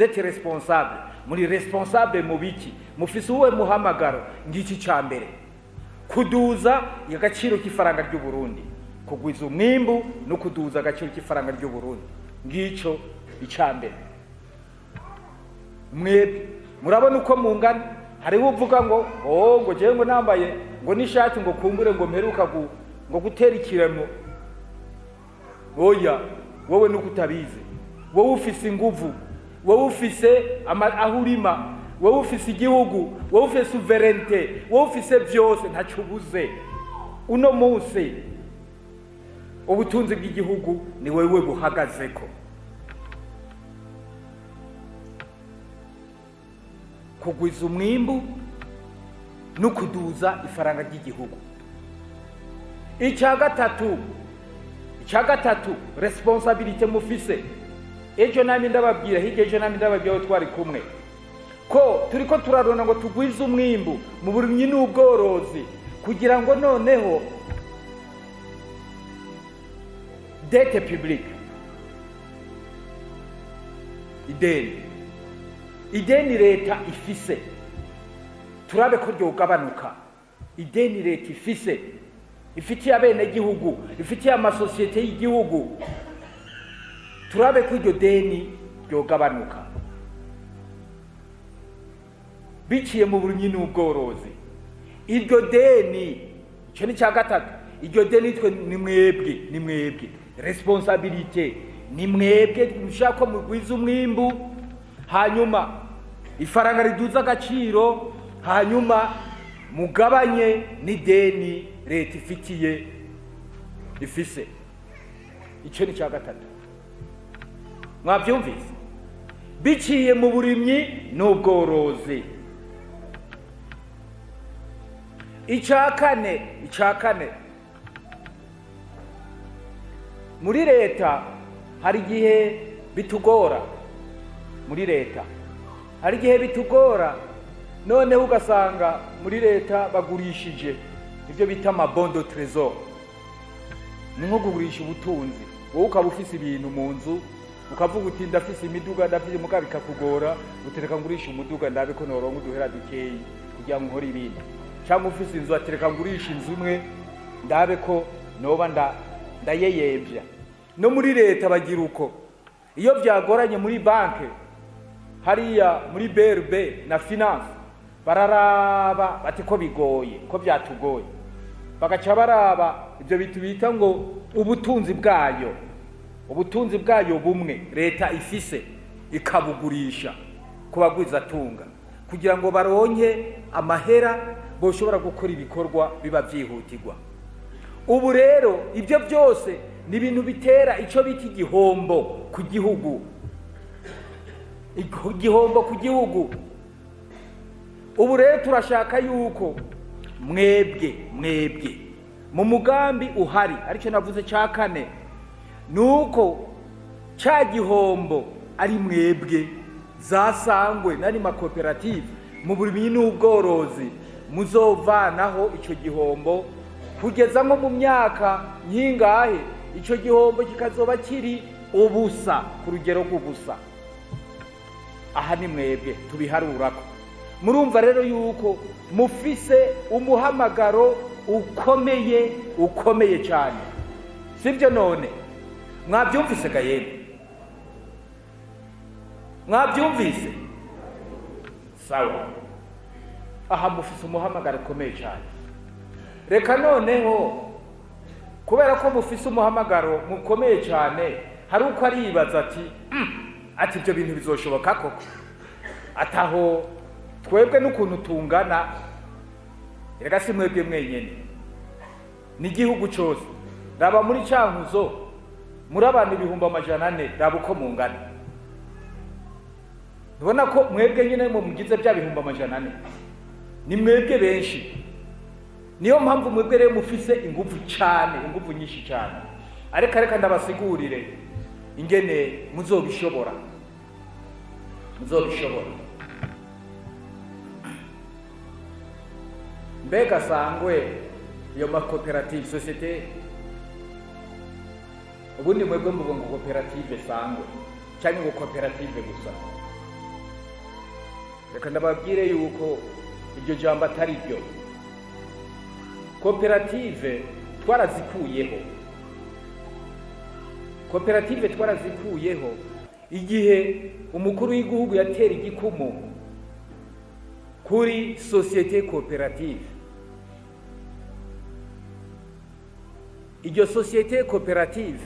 êtes responsable. Muri responsable mu biki mufise uwe muhamagaro ngiki ca mbere. Kuduza agaciro k'ifaranga ry'u Burundi. Kugwiza umwimbu no kuduza agaciro k'ifaranga ry'u Burundi. Ngico ica mbere. Mwebwe murabona uko mungana. Hariho uvuga ngo oh ngo jewe ngo nambaye ngo n'ishati ngo kumbure ngo mperuka ngo gutera ikiremo. Oya wowe nuko utabizi. Wowe ufise inguvu. Wowe ufise aho urima wowe ufise igihugu wowe ufise suverenite wowe ufise byose ntacyo ubuze uno munsi ubutunzi bw'igihugu ni wewe buhagazeko. Kugwiza umwimbu no kuduza ifaranga ry'igihugu. Icya gatatu icya gatatu responsabilite mufise. Ejo nami ndababwira hirya ejo nami ndababwira aho twari kumwe. Ko turi ko turarona ngo tugwize umwimbu mu burimyi n'ubworozi kugira ngo noneho dete publique ideni. Ideni leta ifise. Turabe ko ryogabanuka. Ideni leta ifise. Ifitiye abenegihugu ifitiye amasosiyete y'igihugu. Turabe ko iryo deni ryogabanuka. Biciye mu burimyi n'ubworozi iryo deni icyo ni cya gatatu iryo deni ni mwebwe ni mwebwe. Responsabilite ni mwebwe dushaka ko mugwiza umwimbu hanyuma ifaranga riduza agaciro hanyuma mugabanye n'ideni leta ifitiye ifise. Icyo ni cya gatatu. Mwabyumvise? Biciye mu burimyi n'ubworozi. Icya kane icya kane. Muri leta hari igihe bitugora. Muri leta hari igihe bitugora noneho ugasanga muri leta bagurishije ibyo bita amabondo trezor ni nko kugurisha ubutunzi. Wowe ukaba ufise ibintu mu nzu ukavuga uti ndafise imiduga ndafise muga bikakugora. Utereka ngurisha umuduga ndabe ko noronka uduhera dukeyi kugira ngo nkore ibindi. Cyangwa ufise inzu atereka ngurisha inzu imwe ndabe ko noba nda ndayeyevya no muri leta bagira uko. Iyo byagoranye muri banke hariya muri brb na finance bararaba bati ko bigoye ko byatugoye bagaca baraba ibyo bitu bita ngo ubutunzi bwayo. Ubutunzi bwayo bumwe leta ifise ikabugurisha ku bagwizatunga kugira ngo baronke amahera boshobora gukora ibikorwa biba byihutirwa ubu rero ibyo byose ni ibintu bitera icyo bita igihombo ku gihugu. Igihombo ku gihugu. Ubu rero turashaka yuko mwebwe mwebwe mu mugambi uhari ari cyo navuze cya kane ni uko cya gihombo ari mwebwe zasangwe n'ari makoperative. Mu burimyi n'ubworozi muzovanaho icyo gihombo kugeza nko mu myaka nyingahe icyo gihombo kikazoba kiri ubusa ku rugero rw'ubusa. Aha ni mwebwe tubiharurako. Murumva rero yuko mufise umuhamagaro ukomeye ukomeye cyane sibyo none? Mwabyumvise gayene mwabyumvise sawa. Aha mufise umuhamagaro ukomeye cyane reka noneho kubera ko mufise umuhamagaro mukomeye cyane hari uko aribaza ati "Mm, ati ibyo bintu bizoshoboka koko? Ataho twebwe n'ukuntu tungana. Reka si mwebwe mwenyine n'igihugu cyose. Raba muri cyankuzo. Muri abantu ibihumbi amajana ane raba uko mungana ntubona ko mwebwe nyine mu mugize bya bihumbi amajana ane. Ni mwebwe benshi. Niyo mpamvu mwebwe rero mufise ingufu cyane ingufu nyinshi cyane ariko reka ndabasigurire ingene muzobishobora. Muzobishobora. Mbega sangwe iyo makoperative sosiyete ubundi mwebwe muvuga ngo koperative sangwe cyangwa ngo koperative gusa. Reka ndababwire yuko iryo jambo atari ryo. Koperative twarazikuyeho. Koperative twarazikuyeho igihe umukuru w'igihugu yatera igikumu kuri sosiyete koperative iryo sosiyete koperative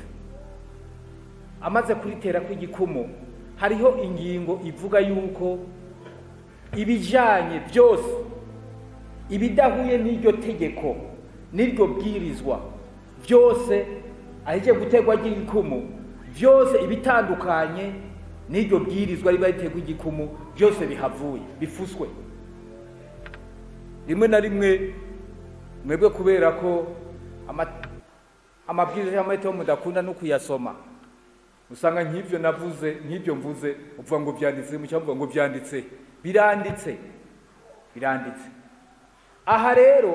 amaze kuritera kw'igikumu hariho ingingo ivuga yuko ibijyanye byose ibidahuye n'iryo tegeko n'iryo bwirizwa byose aheje gutegwa ry'igikumu byose ibitandukanye n'iryo bwirizwa riba ritegwa igikumu byose bihavuye bifuswe. Rimwe na rimwe mwebwe kubera ko amabwiriza y'amategeko mudakunda no kuyasoma usanga nk'ibyo navuze nk'ibyo mvuze uvuga ngo byanditse mu cyangwa ngo byanditse biranditse. Biranditse. Aha rero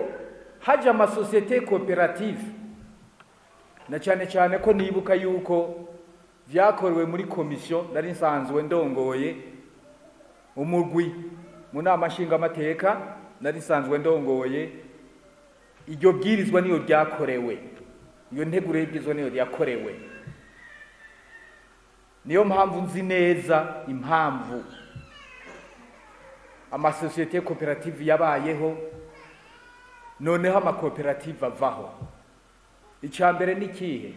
haje amasosiyete koperative na cyane cyane ko nibuka yuko byakorewe muri komisiyo nari nsanzwe ndongoye umugwi mu nama nshingamateka nari nsanzwe ndongoye iryo bwirizwa niyo ryakorewe. Iyo nteguro y'ibwirizwa niyo ryakorewe. Niyo mpamvu nzi neza impamvu amasosiyete koperative yabayeho noneho amakoperative avaho. Icya mbere ni ikihe?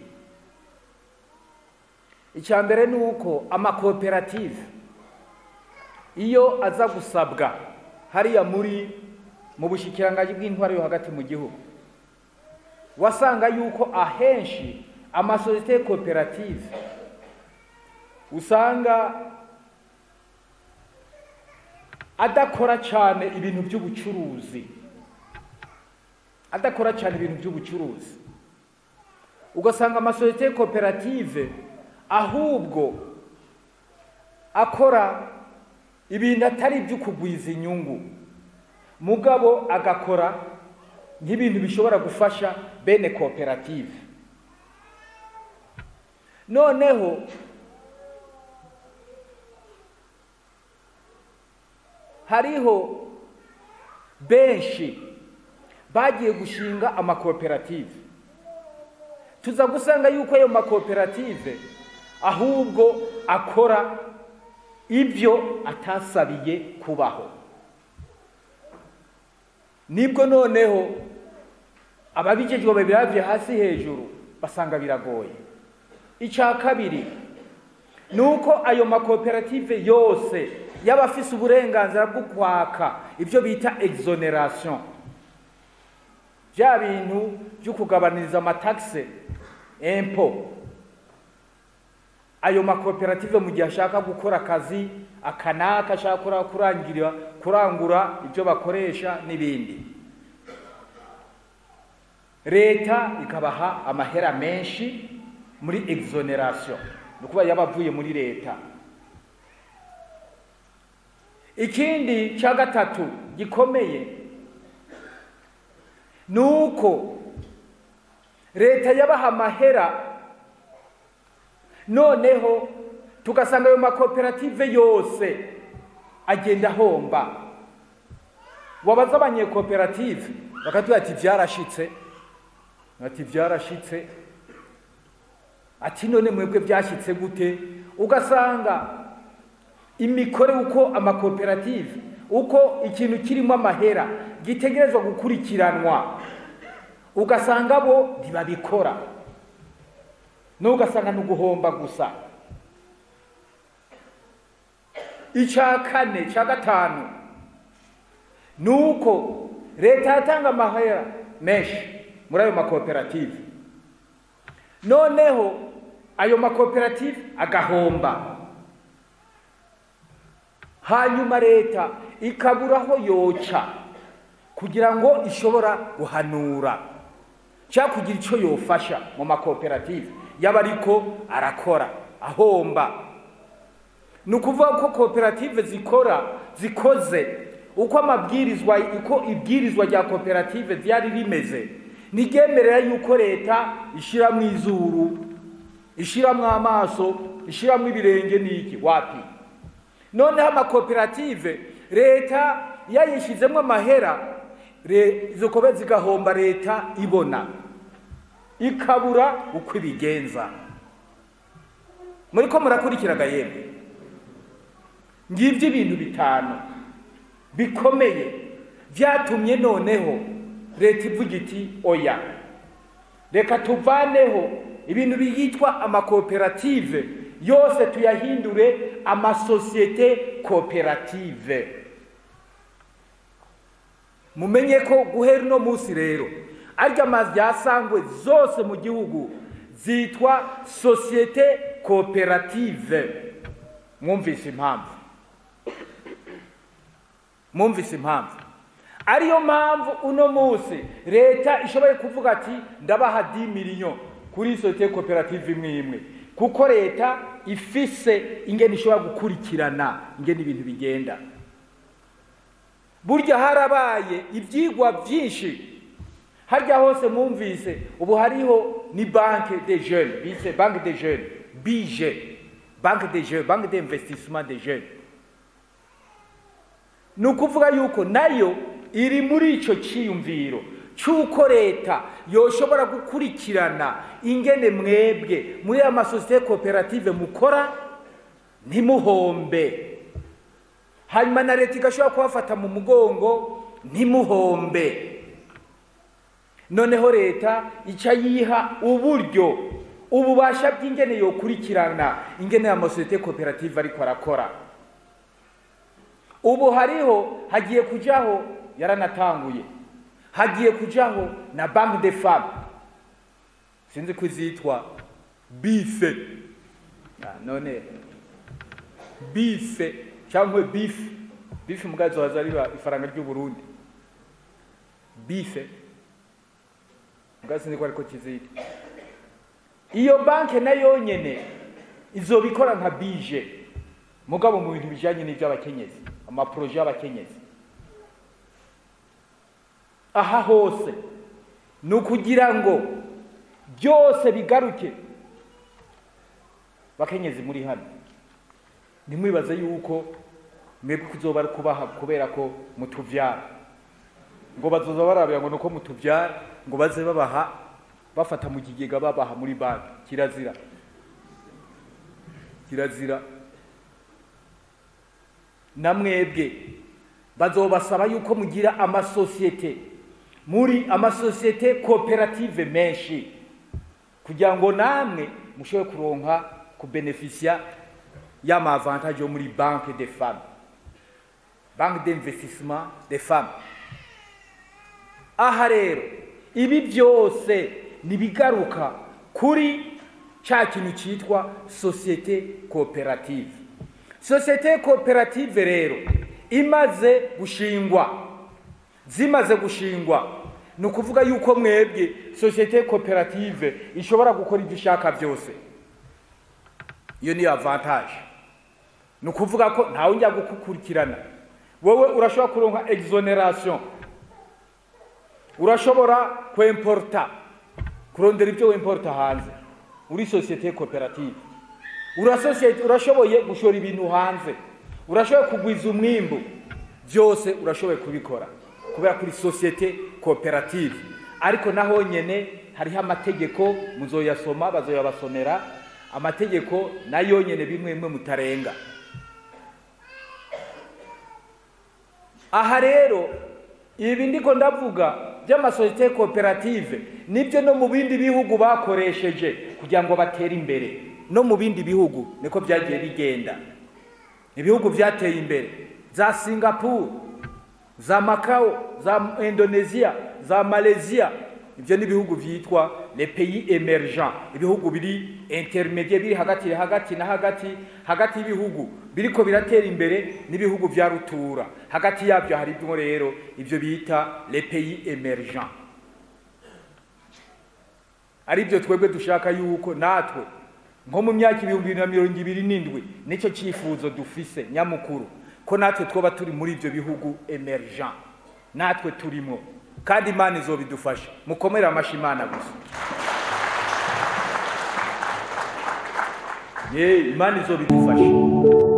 Icya mbere ni uko amakoperative iyo aza gusabwa hariya muri mu bushikiranganji bw'intwaro yo hagati mu gihugu wasanga yuko ahenshi amasosiyete koperative usanga adakora cyane ibintu by'ubucuruzi. Adakora cyane ibintu by'ubucuruzi. Ugasanga amasosiyete koperative ahubwo akora ibintu atari ibyo kugwiza inyungu. Mugabo agakora nk'ibintu bishobora gufasha bene koperative. Noneho hariho benshi bagiye gushinga amakoperative. Tuza gusanga yuko ayo makoperative ahubwo akora ibyo atasabiye kubaho. Nibwo noneho ababijejwe babirabye hasi hejuru basanga biragoye. Icya kabiri ni uko ayo makoperative yose yaba afise uburenganzira bwo kwaka ibyo bita exoneration. Bya bintu byo kugabaniriza amatagisi empo. Ayo makoperative mu gihe ashaka gukora akazi akanaka ashaka kurangira kurangura ibyo bakoresha n'ibindi. Leta ikabaha amahera menshi muri exoneration. Ni ukuba yaba avuye muri leta. Ikindi cya gatatu gikomeye ni uko leta yabaha amahera. Noneho tugasanga ayo makoperative yose agenda ahomba. Wabaza abanyekoperative bakatubwira ati byarashitse ati byarashitse ati none mwebwe byashyitse gute? Ugasanga imikore uko amakoperative uko ikintu kirimo amahera gitegerezwa gukurikiranwa. Ugasanga bo ntibabikora. N'ugasanga ni uguhomba gusa. Icya kane cya gatanu. Ni uko leta yatanga amahera menshi muri ayo makoperative. Noneho ayo makoperative agahomba. Hanyuma leta ikabura aho yoca kugira ngo ishobora guhanura. Cyangwa kugira icyo yofasha mu makoperative. Yaba ariko arakora ahomba. Ni ukuvuga ko koperative zikora zikoze. Uko amabwirizwa uko ibwirizwa rya koperative ryari rimeze ntiryemerera yuko leta ishyiramo izuru ishyiramo amaso ishyiramo ibirenge n'iki? Wapi? Noneho amakoperative leta yayishyizemo amahera re- izo kobe zigahomba leta ibona. Ikabura uko ibigenza. Muri ko murakurikiraga yemwe. Ngibyo ibintu bitanu bikomeye byatumye noneho leta ivuga iti oya reka tuvaneho ibintu byitwa amakoperative yose tuyahindure amasosiyete koperative mumenye ko guhera uno munsi rero arya amazi yasangwe zose mu gihugu zitwa sosiyete koperative mwumvise impamvu? Mwumvise impamvu? Ariyo mpamvu uno munsi leta ishoboye kuvuga ati ndabaha 10 miliyo kuri sosiyete koperative imwe imwe. Kuko leta ifise ingene ishobora gukurikirana ingene ibintu bigenda. Burya harabaye ibyigwa byinshi harya hose mwumvise ubu hariho ni banke de jeunes bise banke de jeunes bije banke de jeunes banke d'investissement de jeunes. Ni ukuvuga yuko na yo iri muri icyo cyiyumviro cy'uko leta yoshobora gukurikirana. Ingene mwebwe muri aya masosiyete koperative mukora ntimuhombe. Hanyuma na leta igashobora kubafata mu mugongo ntimuhombe. Noneho leta ica yiha uburyo ububasha bw'ingene yokurikirana ingene ya masosiyete koperative ariko arakora. Ubu hariho hagiye kujaho yaranatanguye. Hagiye kujaho na banque de femme sinzi ko izitwa bife Ah, none. Bife cyangwa bife bife mugazo hazariba ifaranga ry'u Burundi bife mugazo sinzi ko ariko kizitwa. Iyo banke na yo nyene izobikora nka bije. Mugabo mu bintu bijanye n'ivy'abakenyezi amaproje y'abakenyezi. Aha hose. Ni ukugira ngo byose bigaruke. Bakenyezi muri hano. Ntimwibaze yuko mwebwe kuzoba kubaha kubera ko mutuvyara. Ngo bazoza barabira ngo nuko mutuvyara ngo baze babaha bafata mu kigega babaha muri banki. Kirazira. Kirazira. Na mwebwe bazobasaba yuko mugira amasosiyete. Muri amasosiyete koperative menshi. Kugira ngo namwe mushobore kuronka kubenefisia y'amavantage yo muri banque des femmes. Banque d'investissement des femmes. Aha rero ibi byose nibigaruka kuri cya kintu cyitwa sosiyete koperative sosiyete koperative rero imaze gushingwa. Zimaze gushingwa. Ni ukuvuga yuko mwebwe sosiyete koperative ishobora gukora ibyo ishaka byose. Iyo niyo avantage ni ukuvuga ko ntawe ujya gukurikirana wowe urashobora kuronka exoneration. Urashobora kwemporta kurondera ibyo wemporta hanze. Uri sosiyete koperative urashoboye gushora ibintu hanze. Urashoboye kugwiza umwimbu byose urashoboye kubikora. Kubera kuri sosiyete koperative ariko naho nyene hariho amategeko muzoyasoma bazoyabasomera. Amategeko na yo nyene bimwe bimwe mutarenga. Aha rero ibi ndiko ndavuga by'amasosiyete koperative ni byo no mu bindi bihugu bakoresheje kugira ngo batere imbere. No mu bindi bihugu niko byagiye bigenda. Ibihugu byateye imbere. Za singapore za macao za indonesia za malaysia. Ibyo ni ibihugu byitwa le pays emergent ibihugu biri intermediaire biri hagati hagati na hagati hagati y'ibihugu. Biriko biratera imbere n'ibihugu vya rutura. Hagati yabyo harimwo rero ibyo bita le pays emergent ari byo twebwe dushaka yuko natwe nko mu myaka ibihumbi bibiri na mirongo ibiri n'indwi ni cyo cyifuzo dufise nyamukuru. Ko natwe twoba turi muri ibyo bihugu emergent. Natwe turimo. Kandi imana izobidufasha. Mukomere amashi imana gusa. Imana izobidufasha.